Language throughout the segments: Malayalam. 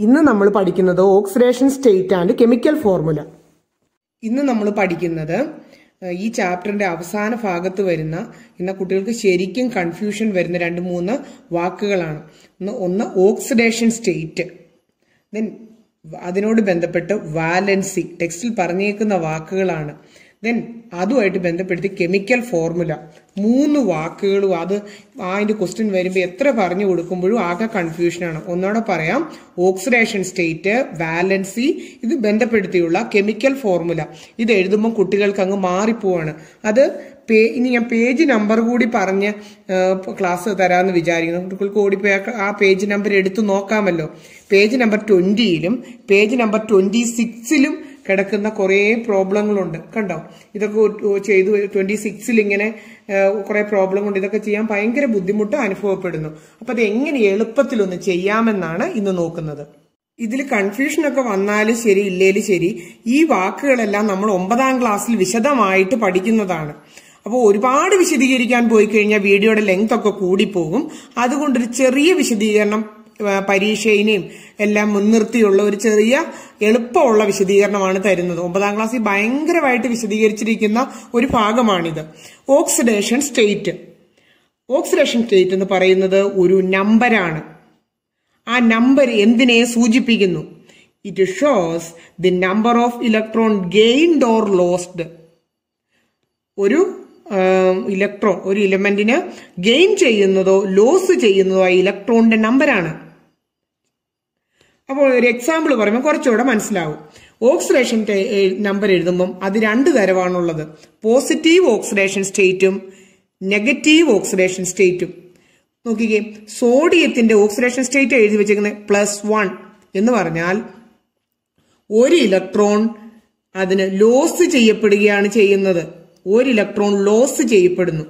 ഇന്ന് നമ്മൾ പഠിക്കുന്നത് oxidation state and chemical formula. ഇന്ന് നമ്മൾ പഠിക്കുന്നത് ഈ ചാപ്റ്ററിന്റെ അവസാന ഭാഗത്ത് വരുന്ന ഇന്ന് കുട്ടികൾക്ക് ശരിക്കും കൺഫ്യൂഷൻ വരുന്ന രണ്ട് മൂന്ന് വാക്കുകളാണ്. ഒന്ന് ഒന്ന് ഓക്സിഡേഷൻ സ്റ്റേറ്റ്. ദെൻ അതിനോട് ബന്ധപ്പെട്ട് വാലൻസി ടെക്സ്റ്റിൽ പറഞ്ഞേക്കുന്ന വാക്കുകളാണ്. ദെൻ അതുമായിട്ട് ബന്ധപ്പെടുത്തി കെമിക്കൽ ഫോർമുല. മൂന്ന് വാക്കുകളും അത് അതിന്റെ ക്വസ്റ്റ്യൻ വരുമ്പോൾ എത്ര പറഞ്ഞു കൊടുക്കുമ്പോഴും ആകെ കൺഫ്യൂഷനാണ് ഒന്നോടെ പറയാം. ഓക്സിഡേഷൻ സ്റ്റേറ്റ് വാലൻസി ഇത് ബന്ധപ്പെടുത്തിയുള്ള കെമിക്കൽ ഫോർമുല. ഇത് എഴുതുമ്പോൾ കുട്ടികൾക്ക് അങ്ങ് മാറിപ്പോവാണ്. അത് പേ- ഇനി ഞാൻ പേജ് നമ്പർ കൂടി പറഞ്ഞ് ക്ലാസ് തരാമെന്ന് വിചാരിക്കുന്നു. കുട്ടികൾക്ക് ഓടിപ്പോയി ആ- പേജ് നമ്പർ എടുത്തു നോക്കാമല്ലോ. പേജ് നമ്പർ ട്വന്റിയിലും പേജ് നമ്പർ ട്വന്റി സിക്സിലും കിടക്കുന്ന കുറേ പ്രോബ്ലങ്ങളുണ്ട്. കണ്ടോ? ഇതൊക്കെ ചെയ്തു ട്വന്റി സിക്സിൽ ഇങ്ങനെ കുറെ പ്രോബ്ലം ഉണ്ട് ഇതൊക്കെ ചെയ്യാൻ ഭയങ്കര ബുദ്ധിമുട്ട് അനുഭവപ്പെടുന്നു. അപ്പൊ അത് എങ്ങനെ എളുപ്പത്തിലൊന്ന് ചെയ്യാമെന്നാണ് ഇന്ന് നോക്കുന്നത്. ഇതിൽ കൺഫ്യൂഷൻ ഒക്കെ വന്നാലും ശരി ഇല്ലേലും ശരി ഈ വാക്കുകളെല്ലാം നമ്മൾ ഒമ്പതാം ക്ലാസ്സിൽ വിശദമായിട്ട് പഠിക്കുന്നതാണ്. അപ്പോൾ ഒരുപാട് വിശദീകരിക്കാൻ പോയി കഴിഞ്ഞാൽ വീഡിയോയുടെ ലെങ്ത് ഒക്കെ കൂടിപ്പോകും. അതുകൊണ്ടൊരു ചെറിയ വിശദീകരണം പരീക്ഷയിനെയും എല്ലാം മുൻനിർത്തിയുള്ള ഒരു ചെറിയ എളുപ്പമുള്ള വിശദീകരണമാണ് തരുന്നത്. ഒമ്പതാം ക്ലാസ്സിൽ ഭയങ്കരമായിട്ട് വിശദീകരിച്ചിരിക്കുന്ന ഒരു ഭാഗമാണിത്. Oxidation state. ഓക്സിഡേഷൻ സ്റ്റേറ്റ് എന്ന് പറയുന്നത് ഒരു നമ്പരാണ്. ആ നമ്പർ എന്തിനെ സൂചിപ്പിക്കുന്നു? It shows the number of electron gained or lost ഒരു ഇലക്ട്രോൺ ഒരു ഇലമെന്റിന് ഗെയിൻ ചെയ്യുന്നതോ ലോസ് ചെയ്യുന്നതോ ആ ഇലക്ട്രോണിന്റെ നമ്പറാണ് അപ്പോൾ ഒരു എക്സാമ്പിൾ പറയുമ്പോൾ കുറച്ചുകൂടെ മനസ്സിലാവും. ഓക്സിഡേഷൻ നമ്പർ എഴുതുമ്പം അത് രണ്ട് തരമാണുള്ളത്. പോസിറ്റീവ് ഓക്സിഡേഷൻ സ്റ്റേറ്റും നെഗറ്റീവ് ഓക്സിഡേഷൻ സ്റ്റേറ്റും നോക്കിക്കേ സോഡിയത്തിന്റെ ഓക്സിഡേഷൻ സ്റ്റേറ്റ് എഴുതി വെച്ചിരിക്കുന്നത് പ്ലസ് വൺ എന്ന് പറഞ്ഞാൽ ഒരു ഇലക്ട്രോൺ അതിന് ലോസ് ചെയ്യപ്പെടുകയാണ് ചെയ്യുന്നത്. ഒരു ഇലക്ട്രോൺ ലോസ് ചെയ്യപ്പെടുന്നു.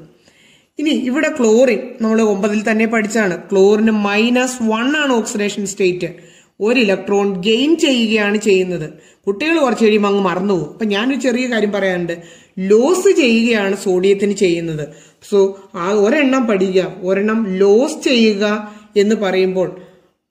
ഇനി ഇവിടെ ക്ലോറിൻ നമ്മൾ ഒമ്പതിൽ തന്നെ പഠിച്ചാണ്. ക്ലോറിന് മൈനസ് വൺ ആണ് ഓക്സിഡേഷൻ സ്റ്റേറ്റ് ഒരു ഇലക്ട്രോൺ ഗെയിൻ ചെയ്യുകയാണ് ചെയ്യുന്നത്. കുട്ടികൾ കുറച്ച് കഴിയുമ്പോൾ അങ്ങ് മറന്നുപോകും. അപ്പൊ ഞാനൊരു ചെറിയ കാര്യം പറയാനുണ്ട്. ലോസ് ചെയ്യുകയാണ് സോഡിയത്തിന് ചെയ്യുന്നത്. സോ ആ ഒരെണ്ണം പഠിക്കുക ഒരെണ്ണം ലോസ് ചെയ്യുക എന്ന് പറയുമ്പോൾ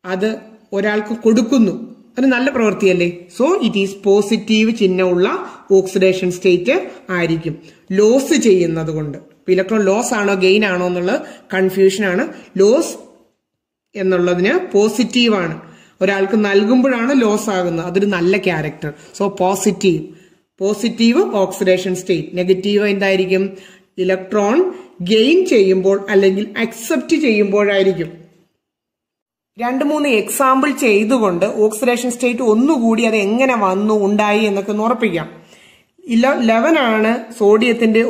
അത് ഒരാൾക്ക് കൊടുക്കുന്നു. അത് നല്ല പ്രവൃത്തിയല്ലേ? സോ ഇറ്റ് ഈസ് പോസിറ്റീവ് ചിഹ്നമുള്ള ഓക്സിഡേഷൻ സ്റ്റേറ്റ് ആയിരിക്കും. ലോസ് ചെയ്യുന്നത് കൊണ്ട്. ഇലക്ട്രോൺ ലോസ് ആണോ ഗെയിൻ ആണോ എന്നുള്ള കൺഫ്യൂഷനാണ്. ലോസ് എന്നുള്ളതിന് പോസിറ്റീവാണ്. ഒരാൾക്ക് നൽകുമ്പോഴാണ് ലോസ് ആകുന്നത്. അതൊരു നല്ല character so positive positive oxidation state negative എന്തായിരിക്കും? ഇലക്ട്രോൺ ഗെയിൻ ചെയ്യുമ്പോൾ അല്ലെങ്കിൽ അക്സെപ്റ്റ് ചെയ്യുമ്പോഴായിരിക്കും. രണ്ട് മൂന്ന് എക്സാമ്പിൾ ചെയ്തുകൊണ്ട് ഓക്സിഡേഷൻ സ്റ്റേറ്റ് ഒന്നുകൂടി അത് എങ്ങനെ വന്നു ഉണ്ടായി എന്നൊക്കെ ഒന്ന് ഉറപ്പിക്കാം. ഇല ലെവൻ ആണ് സോഡിയത്തിന്റെ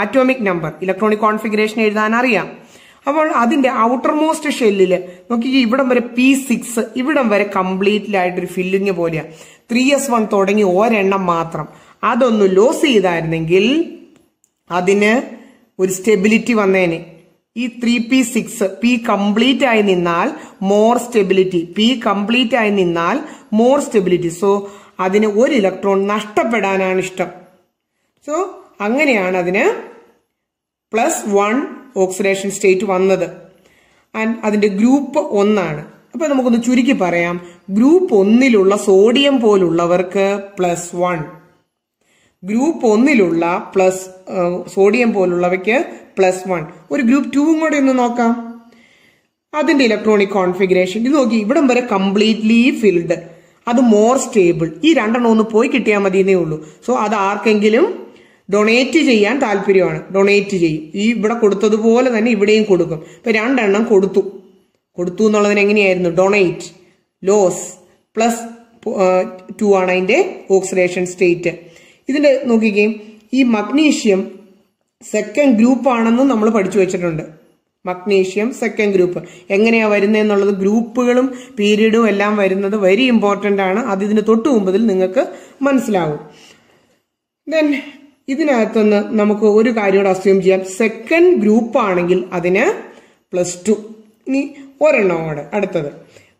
ആറ്റോമിക് നമ്പർ ഇലക്ട്രോണിക് കോൺഫിഗറേഷൻ എഴുതാൻ അറിയാം. അപ്പോൾ അതിന്റെ ഔട്ടർ മോസ്റ്റ് ഷെല്ലിൽ നോക്കി ഇവിടം വരെ പി സിക്സ് ഇവിടം വരെ കംപ്ലീറ്റ്ലി ആയിട്ടൊരു ഫില്ലിങ് പോലെയാ. ത്രീ എസ് വൺ തുടങ്ങി ഒരെണ്ണം മാത്രം. അതൊന്ന് ലോസ് ചെയ്തായിരുന്നെങ്കിൽ അതിന് ഒരു സ്റ്റെബിലിറ്റി വന്നേനെ. ഈ three P six P complete ആയി നിന്നാൽ മോർ സ്റ്റെബിലിറ്റി പി കംപ്ലീറ്റ് ആയി നിന്നാൽ മോർ സ്റ്റെബിലിറ്റി സോ അതിന് ഒരു ഇലക്ട്രോൺ നഷ്ടപ്പെടാനാണ് ഇഷ്ടം. സോ അങ്ങനെയാണ് അതിന് പ്ലസ് വൺ ഓക്സിഡേഷൻ സ്റ്റേറ്റ് വന്നത്. ആൻഡ് അതിന്റെ ഗ്രൂപ്പ് ഒന്നാണ്. അപ്പൊ നമുക്കൊന്ന് ചുരുക്കി പറയാം. ഗ്രൂപ്പ് ഒന്നിലുള്ള സോഡിയം പോലുള്ളവർക്ക് പ്ലസ് വൺ. ഗ്രൂപ്പ് ഒന്നിലുള്ള പ്ലസ് സോഡിയം പോലുള്ളവയ്ക്ക് പ്ലസ് വൺ. ഒരു ഗ്രൂപ്പ് ടൂവും കൂടെ ഒന്ന് നോക്കാം. അതിന്റെ ഇലക്ട്രോണിക് കോൺഫിഗറേഷൻ. ഇത് നോക്കി ഇവിടം വരെ കംപ്ലീറ്റ്ലി ഫിൽഡ്. അത് മോർ സ്റ്റേബിൾ. ഈ രണ്ടെണ്ണം ഒന്ന് പോയി കിട്ടിയാൽ മതിയെന്നേ ഉള്ളൂ. സോ അത് ആർക്കെങ്കിലും ഡൊണേറ്റ് ചെയ്യാൻ താല്പര്യമാണ്. ഡൊണേറ്റ് ചെയ്യും. ഈ ഇവിടെ കൊടുത്തതുപോലെ തന്നെ ഇവിടെയും കൊടുക്കും. ഇപ്പൊ രണ്ടെണ്ണം കൊടുത്തു. കൊടുത്തു എന്നുള്ളതിന് എങ്ങനെയായിരുന്നു? ഡൊണേറ്റ് ലോസ് പ്ലസ് ടു ആണ് അതിന്റെ ഓക്സിഡേഷൻ സ്റ്റേറ്റ് ഇതിന്റെ നോക്കിക്കേ ഈ മഗ്നീഷ്യം സെക്കൻഡ് ഗ്രൂപ്പ് ആണെന്ന് നമ്മൾ പഠിച്ചു വെച്ചിട്ടുണ്ട്. മഗ്നീഷ്യം സെക്കൻഡ് ഗ്രൂപ്പ് എങ്ങനെയാ വരുന്നത് എന്നുള്ളത് ഗ്രൂപ്പുകളും പീരീഡും എല്ലാം വരുന്നത് വെരി ഇമ്പോർട്ടന്റ് ആണ്. അത് ഇതിന് തൊട്ടു മുമ്പതിൽ നിങ്ങൾക്ക് മനസ്സിലാവും. ദെൻ ഇതിനകത്തുനിന്ന് നമുക്ക് ഒരു കാര്യം അസ്യൂം ചെയ്യാം. സെക്കൻഡ് ഗ്രൂപ്പ് ആണെങ്കിൽ അതിന് പ്ലസ് ടു ഇനി ഒരെണ്ണം കൂടെ. അടുത്തത്.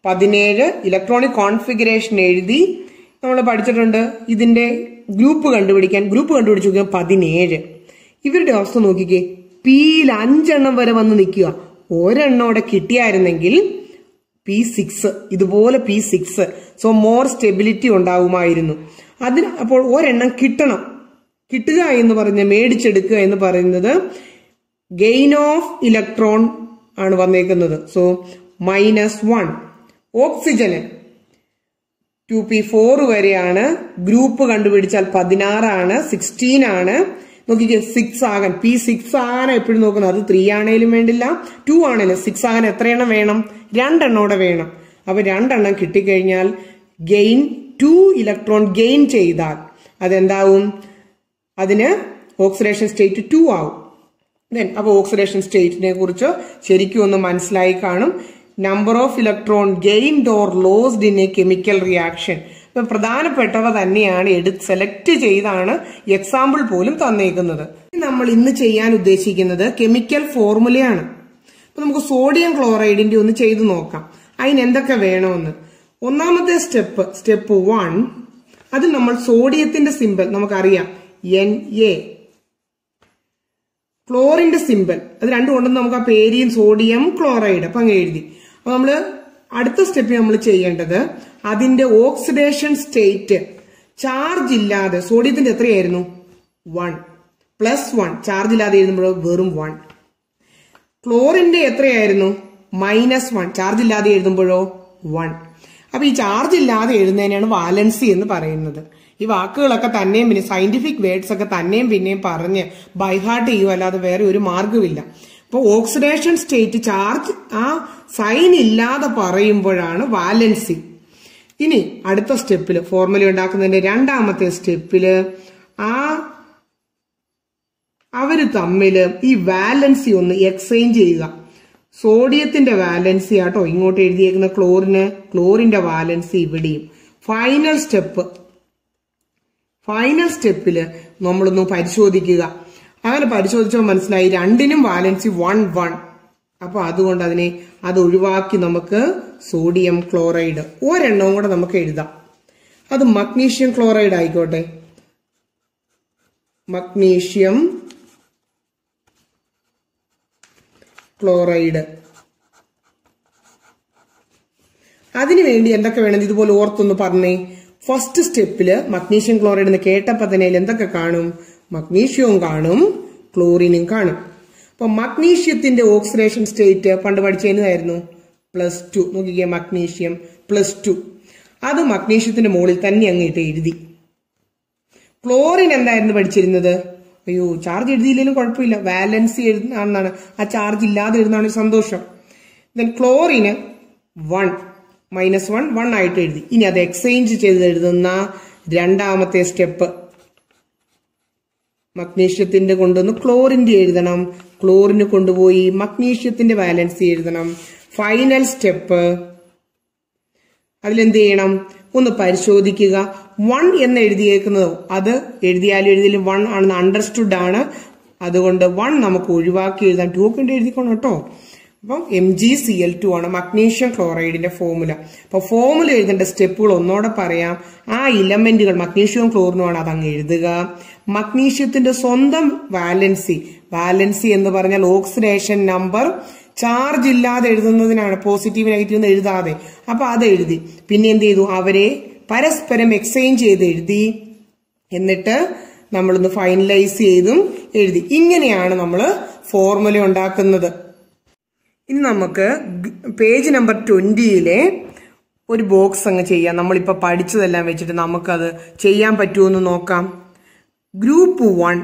പതിനേഴ് ഇലക്ട്രോണിക് കോൺഫിഗറേഷൻ എഴുതി നമ്മൾ പഠിച്ചിട്ടുണ്ട്. ഇതിന്റെ ഗ്രൂപ്പ് കണ്ടുപിടിക്കാൻ. ഗ്രൂപ്പ് കണ്ടുപിടിച്ച് നോക്കിയാൽ പതിനേഴ്. ഇവരുടെ അവസ്ഥ നോക്കിക്കേ. പിയിൽ അഞ്ചെണ്ണം വരെ വന്ന് നിൽക്കുക. ഒരെണ്ണം അവിടെ കിട്ടിയായിരുന്നെങ്കിൽ പി സിക്സ് ഇതുപോലെ P six so more stability ഉണ്ടാവുമായിരുന്നു. അതിന് അപ്പോൾ ഒരെണ്ണം കിട്ടണം. കിട്ടുക എന്ന് പറഞ്ഞ മേടിച്ചെടുക്കുക എന്ന് പറയുന്നത് ഗെയിൻ ഓഫ് ഇലക്ട്രോൺ ആണ് വന്നേക്കുന്നത്. സോ മൈനസ് വൺ ഓക്സിജന് ടു പി ഫോർ വരെയാണ്. ഗ്രൂപ്പ് കണ്ടുപിടിച്ചാൽ പതിനാറാണ് സിക്സ്റ്റീൻ ആണ്. നോക്കിക്കേ സിക്സ് ആകാൻ. പി സിക്സ് ആകാൻ എപ്പോഴും നോക്കുന്നത്. അത് ത്രീ ആണേലും വേണ്ടില്ല. ടു ആണേലും. സിക്സ് ആകാൻ എത്രയെണ്ണം വേണം? രണ്ടെണ്ണോടെ വേണം. അപ്പൊ രണ്ടെണ്ണം കിട്ടിക്കഴിഞ്ഞാൽ ഗെയിൻ ടു ഇലക്ട്രോൺ ഗെയിൻ ചെയ്താൽ അതെന്താവും? അതിന് ഓക്സിഡേഷൻ സ്റ്റേറ്റ് ടു ആവും. ദെൻ അപ്പോൾ ഓക്സിഡേഷൻ സ്റ്റേറ്റിനെ കുറിച്ച് ശരിക്കും ഒന്ന് മനസ്സിലായി കാണും. Number of electron gained or lost in a chemical reaction ഇപ്പം പ്രധാനപ്പെട്ടവ തന്നെയാണ് എടുത്ത് സെലക്ട് ചെയ്താണ് എക്സാമ്പിൾ പോലും തന്നേക്കുന്നത്. നമ്മൾ ഇന്ന് ചെയ്യാൻ ഉദ്ദേശിക്കുന്നത് കെമിക്കൽ ഫോർമുലയാണ് അപ്പൊ നമുക്ക് സോഡിയം ക്ലോറൈഡിന്റെ ഒന്ന് ചെയ്തു നോക്കാം. അതിന് എന്തൊക്കെ വേണമെന്ന്. ഒന്നാമത്തെ സ്റ്റെപ്പ് സ്റ്റെപ്പ് വൺ അതിൽ നമ്മൾ സോഡിയത്തിന്റെ സിമ്പിൾ നമുക്കറിയാം. എൻ എ ക്ലോറിന്റെ സിമ്പൽ അത് രണ്ടും ഉണ്ടെന്ന് നമുക്ക് ആ പേരിയും സോഡിയം ക്ലോറൈഡ് അപ്പൊ എഴുതി. അപ്പൊ നമ്മൾ അടുത്ത സ്റ്റെപ്പ് നമ്മൾ ചെയ്യേണ്ടത് അതിന്റെ ഓക്സിഡേഷൻ സ്റ്റേറ്റ് ചാർജ് ഇല്ലാതെ സോഡിയത്തിന്റെ എത്രയായിരുന്നു? വൺ പ്ലസ് വൺ ചാർജ് ഇല്ലാതെ എഴുതുമ്പോൾ വെറും വൺ ക്ലോറിന്റെ എത്രയായിരുന്നു? മൈനസ് വൺ ചാർജ് ഇല്ലാതെ എഴുതുമ്പോഴോ? വൺ അപ്പൊ ഈ ചാർജ് ഇല്ലാതെ എഴുതുന്നതിനാണ് വാലൻസി എന്ന് പറയുന്നത്. ഈ വാക്കുകളൊക്കെ തന്നെയും പിന്നെ സയന്റിഫിക് വേർഡ്സ് ഒക്കെ തന്നെയും പിന്നെയും പറഞ്ഞ് ബൈഹാർട്ട് ചെയ്യുക അല്ലാതെ വേറെ ഒരു മാർഗമില്ല അപ്പോൾ ഓക്സിഡേഷൻ സ്റ്റേറ്റ് ചാർജ് ആ സൈൻ ഇല്ലാതെ പറയുമ്പോഴാണ് വാലൻസി ഇനി അടുത്ത സ്റ്റെപ്പിൽ ഫോർമുല ഉണ്ടാക്കുന്നതിന്റെ രണ്ടാമത്തെ സ്റ്റെപ്പിൽ ആ അവർ തമ്മിൽ ഈ വാലൻസി ഒന്ന് എക്സ്ചേഞ്ച് ചെയ്യുക. സോഡിയത്തിന്റെ വാലൻസി ആട്ടോ ഇങ്ങോട്ട് എഴുതിയേക്കുന്ന ക്ലോറിന് ക്ലോറിന്റെ വാലൻസി ഇവിടെയും. ഫൈനൽ സ്റ്റെപ്പ് ഫൈനൽ സ്റ്റെപ്പിൽ നമ്മളൊന്ന് പരിശോധിക്കുക. അങ്ങനെ പരിശോധിച്ചാൽ മനസ്സിലായി രണ്ടിനും വാലൻസി വൺ വൺ അപ്പൊ അതുകൊണ്ട് അതിനെ അത് ഒഴിവാക്കി നമുക്ക് സോഡിയം ക്ലോറൈഡ് ഒരെണ്ണവും കൂടെ നമുക്ക് എഴുതാം. അത് മഗ്നീഷ്യം ക്ലോറൈഡ് ആയിക്കോട്ടെ. മഗ്നീഷ്യം ക്ലോറൈഡ് അതിനുവേണ്ടി എന്തൊക്കെ വേണം? ഇതുപോലെ ഓർത്തൊന്ന് പറഞ്ഞേ. ഫസ്റ്റ് സ്റ്റെപ്പിൽ മഗ്നീഷ്യം ക്ലോറൈഡ് എന്ന് കേട്ടപ്പോ തന്നെ എന്തൊക്കെ കാണും? മഗ്നീഷ്യവും കാണും ക്ലോറിനും കാണും. അപ്പൊ മഗ്നീഷ്യത്തിന്റെ ഓക്സിഡേഷൻ സ്റ്റേറ്റ് പണ്ട് പഠിച്ചതായിരുന്നു പ്ലസ് ടു നോക്കിക്കേ മഗ്നീഷ്യം പ്ലസ് ടു അത് മഗ്നീഷ്യത്തിന്റെ മുകളിൽ തന്നെ അങ്ങ് എഴുതി. ക്ലോറിൻ എന്തായിരുന്നു പഠിച്ചിരുന്നത്? അയ്യോ ചാർജ് എഴുതിയില്ലെങ്കിലും കുഴപ്പമില്ല. വാലൻസി എഴുതുന്നതാണെന്നാണ് ആ ചാർജ് ഇല്ലാതെ എഴുതുന്നതാണ് സന്തോഷം. ദെൻ ക്ലോറിന് വൺ മൈനസ് വൺ വൺ ആയിട്ട് എഴുതി. ഇനി അത് എക്സ്ചേഞ്ച് ചെയ്ത് എഴുതുന്ന രണ്ടാമത്തെ സ്റ്റെപ്പ് മഗ്നീഷ്യത്തിന്റെ കൊണ്ടുവന്ന് ക്ലോറിന്റെ എഴുതണം. ക്ലോറിന് കൊണ്ടുപോയി മഗ്നീഷ്യത്തിന്റെ ബാലൻസ് എഴുതണം. ഫൈനൽ സ്റ്റെപ്പ് അതിലെന്ത് ചെയ്യണം? ഒന്ന് പരിശോധിക്കുക. വൺ എന്ന് എഴുതിയേക്കുന്നതോ? അത് എഴുതിയാലും എഴുതിയാലും വൺ ആണെന്ന് അണ്ടർസ്റ്റുഡ് ആണ്. അതുകൊണ്ട് വൺ നമുക്ക് ഒഴിവാക്കി എഴുതാം ടു ഒക്കെ ഉണ്ട് എഴുതിക്കോണം കേട്ടോ. അപ്പം M G C L two ആണ് മഗ്നീഷ്യം ക്ലോറൈഡിന്റെ ഫോമുല അപ്പോൾ ഫോമുല എഴുതേണ്ട സ്റ്റെപ്പുകൾ ഒന്നോടെ പറയാം. ആ ഇലമെന്റുകൾ മഗ്നീഷ്യവും ക്ലോറിനുമാണ് അത് അങ്ങ് എഴുതുക. മഗ്നീഷ്യത്തിന്റെ സ്വന്തം വാലൻസി വാലൻസി എന്ന് പറഞ്ഞാൽ ഓക്സിഡേഷൻ നമ്പർ ചാർജ് ഇല്ലാതെ എഴുതുന്നതിനാണ്. പോസിറ്റീവ് നെഗറ്റീവ് എന്ന് എഴുതാതെ. അപ്പൊ അത് എഴുതി. പിന്നെ എന്ത് ചെയ്തു? അവരെ പരസ്പരം എക്സ്ചേഞ്ച് ചെയ്ത് എഴുതി. എന്നിട്ട് നമ്മളൊന്ന് ഫൈനലൈസ് ചെയ്തും എഴുതി. ഇങ്ങനെയാണ് നമ്മൾ ഫോർമുല ഉണ്ടാക്കുന്നത്. ഇനി നമുക്ക് പേജ് നമ്പർ ട്വന്റിയിലെ ഒരു ബോക്സ് അങ്ങ് ചെയ്യാം. നമ്മളിപ്പോൾ പഠിച്ചതെല്ലാം വെച്ചിട്ട് നമുക്കത് ചെയ്യാൻ പറ്റുമെന്ന് നോക്കാം. ഗ്രൂപ്പ് വൺ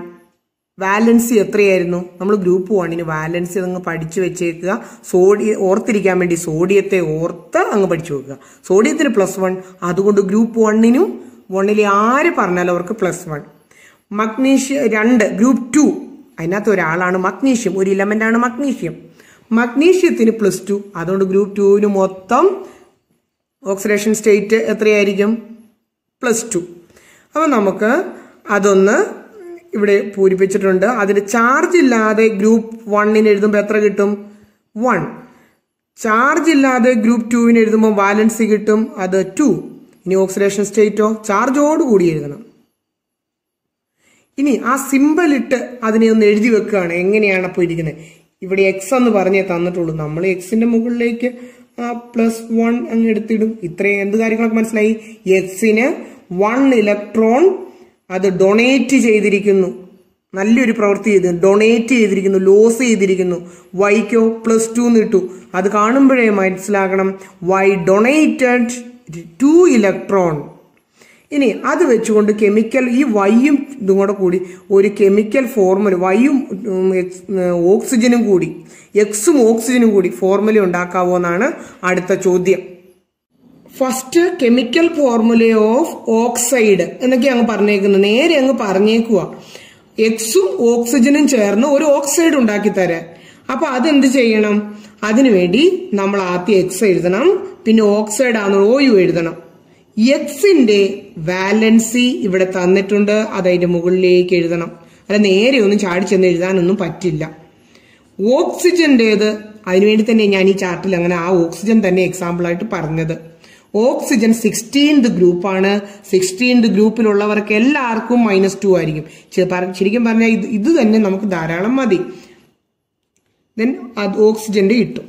വാലൻസി എത്രയായിരുന്നു? നമ്മൾ ഗ്രൂപ്പ് വണ്ണിന് വാലൻസി അങ്ങ് പഠിച്ചു വെച്ചേക്കുക. സോഡിയ ഓർത്തിരിക്കാൻ വേണ്ടി സോഡിയത്തെ ഓർത്ത് അങ്ങ് പഠിച്ചു വെക്കുക. സോഡിയത്തിന് പ്ലസ് വൺ അതുകൊണ്ട് ഗ്രൂപ്പ് വണ്ണിനും വണ്ണിലെ ആര് പറഞ്ഞാലും അവർക്ക് പ്ലസ് വൺ മഗ്നീഷ്യം രണ്ട് ഗ്രൂപ്പ് ടു അതിനകത്ത് ഒരാളാണ് മഗ്നീഷ്യം. ഒരു ഇലമെന്റ് ആണ് മഗ്നീഷ്യം. മഗ്നീഷ്യത്തിന് പ്ലസ് ടു. അതുകൊണ്ട് ഗ്രൂപ്പ് ടുവിന് മൊത്തം ഓക്സിഡേഷൻ സ്റ്റേറ്റ് എത്രയായിരിക്കും? Plus two. അപ്പം നമുക്ക് അതൊന്ന് ഇവിടെ പൂരിപ്പിച്ചിട്ടുണ്ട്. അതിന് ചാർജ് ഇല്ലാതെ ഗ്രൂപ്പ് വണ്ണിന് എഴുതുമ്പോൾ എത്ര കിട്ടും? വൺ ചാർജ് ഇല്ലാതെ ഗ്രൂപ്പ് ടുവിന് എഴുതുമ്പോൾ വാലൻസി കിട്ടും. അത് ടു ഇനി ഓക്സിഡേഷൻ സ്റ്റേറ്റോ? ചാർജോട് കൂടി എഴുതണം. ഇനി ആ സിമ്പിൾ ഇട്ട് അതിനെ ഒന്ന് എഴുതി വെക്കുകയാണ്. എങ്ങനെയാണ് അപ്പോൾ ഇരിക്കുന്നത്? ഇവിടെ എക്സ് എന്ന് പറഞ്ഞേ തന്നിട്ടുള്ളൂ. നമ്മൾ എക്സിന്റെ മുകളിലേക്ക് പ്ലസ് വൺ അങ്ങ് എടുത്തിടും. ഇത്രയും എന്ത് കാര്യങ്ങളൊക്കെ മനസ്സിലായി? എക്സിന് വൺ ഇലക്ട്രോൺ അത് ഡൊണേറ്റ് ചെയ്തിരിക്കുന്നു. നല്ലൊരു പ്രവൃത്തി ചെയ്ത് ഡൊണേറ്റ് ചെയ്തിരിക്കുന്നു ലോസ് ചെയ്തിരിക്കുന്നു. വൈക്കോ പ്ലസ് ടു എന്ന് ഇട്ടു. അത് കാണുമ്പോഴേ മനസ്സിലാക്കണം വൈ ഡൊണേറ്റഡ് ടു ഇലക്ട്രോൺ ഇനി അത് വെച്ചുകൊണ്ട് കെമിക്കൽ ഈ വൈയും ഇതും കൂടെ കൂടി ഒരു കെമിക്കൽ ഫോർമുല വൈയും ഓക്സിജനും കൂടി എക്സും ഓക്സിജനും കൂടി ഫോർമുല ഉണ്ടാക്കാവോ എന്നാണ് അടുത്ത ചോദ്യം. First chemical formula of oxide എന്നൊക്കെ അങ്ങ് പറഞ്ഞേക്കുന്നത്. നേരെ അങ്ങ് പറഞ്ഞേക്കുക എക്സും ഓക്സിജനും ചേർന്ന് ഒരു ഓക്സൈഡ് ഉണ്ടാക്കി തരാൻ. അപ്പൊ അതെന്ത് ചെയ്യണം? അതിനുവേണ്ടി നമ്മൾ ആദ്യം എക്സ് എഴുതണം. പിന്നെ ഓക്സൈഡ് ആണെന്ന് ഓയു എഴുതണം. എക്സിന്റെ വാലൻസി ഇവിടെ തന്നിട്ടുണ്ട്. അത് അതിന്റെ മുകളിലേക്ക് എഴുതണം. അല്ല നേരെ ഒന്നും ചാടി ചെന്ന് എഴുതാനൊന്നും പറ്റില്ല. ഓക്സിജന്റേത് അതിനുവേണ്ടി തന്നെ ഞാൻ ഈ ചാർട്ടിൽ അങ്ങനെ ആ ഓക്സിജൻ തന്നെ എക്സാമ്പിൾ ആയിട്ട് പറഞ്ഞത്. ഓക്സിജൻ സിക്സ്റ്റീൻത് ആണ്. സിക്സ്റ്റീൻത് ഗ്രൂപ്പിലുള്ളവർക്ക് എല്ലാവർക്കും മൈനസ് ടു ആയിരിക്കും. ശരിക്കും പറഞ്ഞാൽ ഇത് ഇത് തന്നെ നമുക്ക് ധാരാളം മതി. ദെൻ അത് ഓക്സിജന്റെ ഇട്ടു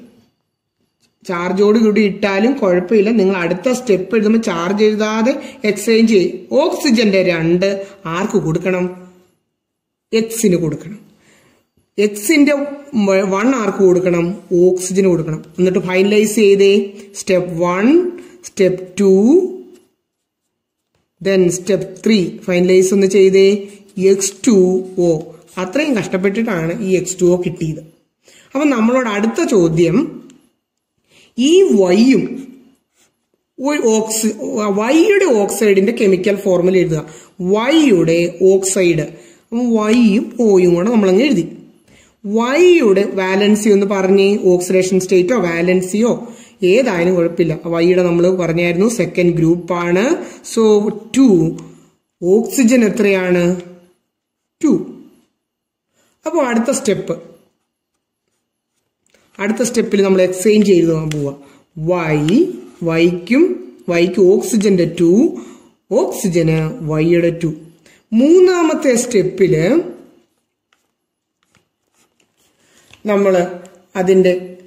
ചാർജോട് കൂടി ഇട്ടാലും കുഴപ്പമില്ല. നിങ്ങൾ അടുത്ത സ്റ്റെപ്പ് എഴുതുമ്പോൾ ചാർജ് എഴുതാതെ എക്സ്ചേഞ്ച് ചെയ്യും. ഓക്സിജന്റെ രണ്ട് ആർക്ക് കൊടുക്കണം. എക്സിന് കൊടുക്കണം. എക്സിന്റെ വൺ ആർക്ക് കൊടുക്കണം. ഓക്സിജന് കൊടുക്കണം. എന്നിട്ട് ഫൈനലൈസ് ചെയ്തേ. Step one step two then step three finalize ഒന്ന് ചെയ്തേ. എക്സ് ടു ഒ അത്രയും കഷ്ടപ്പെട്ടിട്ടാണ് ഈ എക്സ് ടു ഒ കിട്ടിയത്. അപ്പൊ നമ്മളോട് അടുത്ത ചോദ്യം ഈ വൈയും ഓക്സി വൈയുടെ ഓക്സൈഡിന്റെ കെമിക്കൽ ഫോർമുല എഴുതുക. വൈയുടെ ഓക്സൈഡ്. വൈയും ഓയും കൂടെ നമ്മളങ്ങ് എഴുതി. വൈയുടെ വാലൻസി എന്ന് പറഞ്ഞേ ഓക്സിഡേഷൻ സ്റ്റേറ്റോ വാലൻസിയോ ഏതായാലും കുഴപ്പമില്ല. വൈയുടെ നമ്മൾ പറഞ്ഞായിരുന്നു സെക്കൻഡ് ഗ്രൂപ്പാണ് സോ ടു ഓക്സിജൻ എത്രയാണ്? ടു അപ്പോൾ അടുത്ത സ്റ്റെപ്പ് അടുത്ത സ്റ്റെപ്പിൽ നമ്മൾ എക്സ്ചേഞ്ച് ചെയ്ത് പോവാ. വൈ വൈക്കും വൈക്ക് ഓക്സിജന്റെ ടു ഓക്സിജന് വൈയുടെ ടു മൂന്നാമത്തെ സ്റ്റെപ്പിൽ നമ്മൾ അതിന്റെ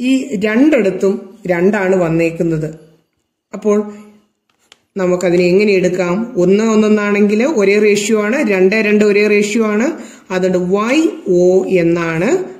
ഈ രണ്ടിടത്തും രണ്ടാണ് വന്നേക്കുന്നത്. അപ്പോൾ നമുക്കതിനെ എങ്ങനെ എടുക്കാം? ഒന്ന് ഒന്നൊന്നാണെങ്കിൽ ഒരേ റേഷ്യോ ആണ് രണ്ട് രണ്ട് ഒരേ റേഷ്യോ ആണ്. അതുകൊണ്ട് വൈ ഒ എന്നാണ്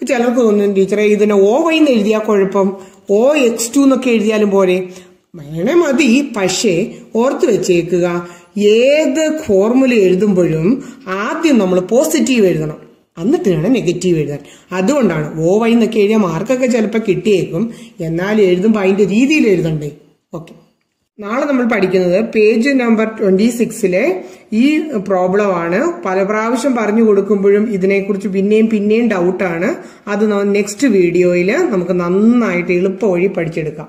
ഇപ്പൊ ചിലർക്ക് തോന്നും ടീച്ചറെ ഇതിനെ ഓ വൈ എന്ന് എഴുതിയാൽ കുഴപ്പം. ഓ എക്സ് ടു എന്നൊക്കെ എഴുതിയാലും പോരെ. വേണേ മതി പക്ഷേ ഓർത്ത് വെച്ചേക്കുക ഏത് ഫോർമുല എഴുതുമ്പോഴും ആദ്യം നമ്മൾ പോസിറ്റീവ് എഴുതണം. എന്നിട്ട് വേണം നെഗറ്റീവ് എഴുതാൻ. അതുകൊണ്ടാണ് ഓ വൈ എന്നൊക്കെ എഴുതിയ മാർക്കൊക്കെ ചിലപ്പോൾ കിട്ടിയേക്കും. എന്നാൽ എഴുതുമ്പോൾ അതിന്റെ രീതിയിൽ എഴുതണ്ടേ. ഓക്കെ നാളെ നമ്മൾ പഠിക്കുന്നത് പേജ് നമ്പർ ട്വന്റി സിക്സിലെ ഈ പ്രോബ്ലം ആണ് പല പ്രാവശ്യം പറഞ്ഞു കൊടുക്കുമ്പോഴും ഇതിനെക്കുറിച്ച് പിന്നെയും പിന്നെയും ഡൗട്ടാണ് അത് നെക്സ്റ്റ് വീഡിയോയിൽ നമുക്ക് നന്നായിട്ട് എളുപ്പ വഴി പഠിച്ചെടുക്കാം.